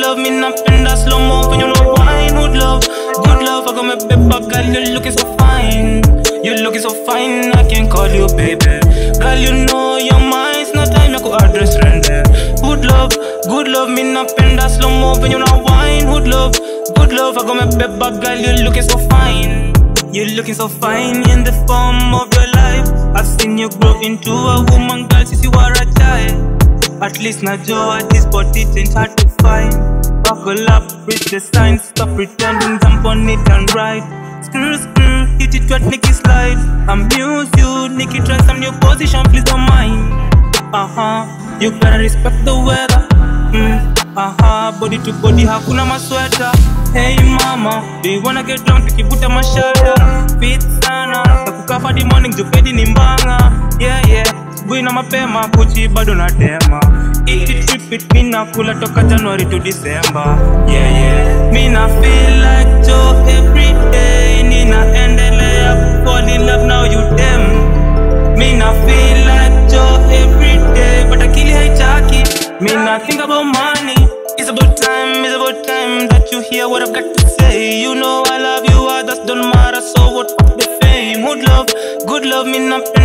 love me napping in that slow mo when eh. you know wine. Good love, good love. I got my baby girl. You're looking so fine. You're looking so fine. I can call you baby. Girl, you know your mind's no time. I could address friend there. Good love, good love. Me napping in that slow mo when you know wine. Good love, good love. I got my baby girl. You're looking so fine. You're looking so fine in the form of your life. I've seen you grow into a woman, girl, since you were a child. At least now, Joe, this body ain't hard to find. Buckle up, read the signs, stop pretending, jump on it and ride. Screw, screw, hit it what Nicky slide. Amuse you, Nicky try some new position, please don't mind. Uh huh, you gotta respect the weather. Mm. Aha, body to body hakuna masweta. Hey mama, do you wanna get drunk tukivuta mashada? Fit sana, takukafa the morning jupedi ni mbanga. Yeah yeah, asubuhi na mapema kuchi bado na Iki trip it mina kula toka January to December. Yeah yeah, mina feel like Joe every day. Ninaendelea ku fall in love now you dem. Mina feel like Joe every day, but akili haitaki. Mina think about money. It's about time, it's about time that you hear what I've got to say. You know I love you, others don't matter, so what the fame? Good love, good love, me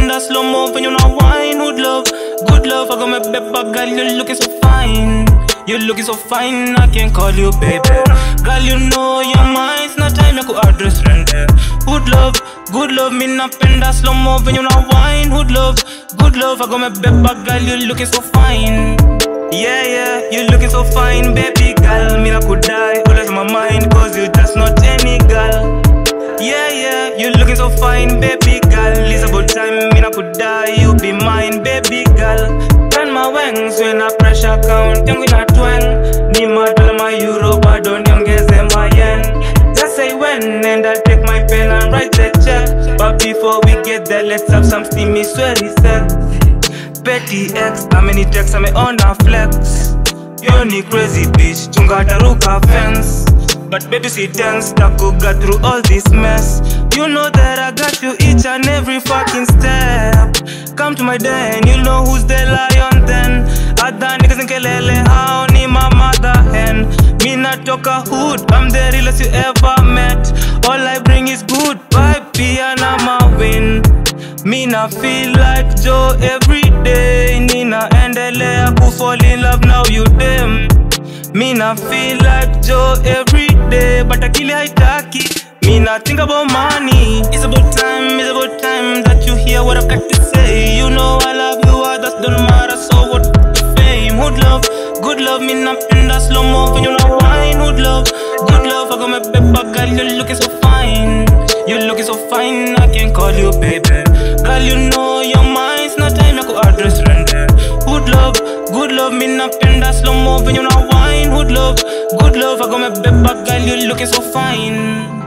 napenda slow mo when you know wine. Good love, good love, I got my beba girl, you're looking so fine. You're looking so fine, I can call you baby. Girl, you know your mind's not time, I could address rende. Good love, good love, me napenda slow mo when you know wine. Good love, good love, I got my beba girl, you're looking so fine. Yeah, yeah, you looking so fine, baby girl. Me not could die, always on my mind, cause you just not any girl. Yeah, yeah, you looking so fine, baby girl. It's about time, me not could die, you be mine, baby girl. Turn my wings when I pressure count, yangu a twang. Ni madala ma euro, bado niongeze my end. Just say when, and I'll take my pen and write the check. But before we get there, let's have some steamy, sweaty sex. Petty X, how many texts am I on a flex? You ni crazy bitch, chunga taruka fence. But baby see thanks, takuga through all this mess. You know that I got you each and every fucking step. Come to my den, you know who's the lion then. Other niggas in kelele, how ni my mother hen. Me not talk a hood, I'm the realest you ever met. All I bring is good vibe, and I'm a win. Me na feel like Joe every day. Nina endelea ku fall in love now you dem. Me na feel like Joe every day, but akili haitaki. Me not think about money. It's about time, it's about time that you hear what I've got to say. You know I love you, others don't matter, so what the fame? Good love, good love, me napenda slow mo when you know wine. Good love, good love, I got my beba girl, you're looking so fine. You're looking so fine, I can call you baby. Girl, you know your mind's not time, I could address rende. Good love, good love, me napenda slow mo when you know wine. Good love, good love, I got my beba girl, you're looking so fine.